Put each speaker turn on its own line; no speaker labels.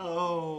Oh.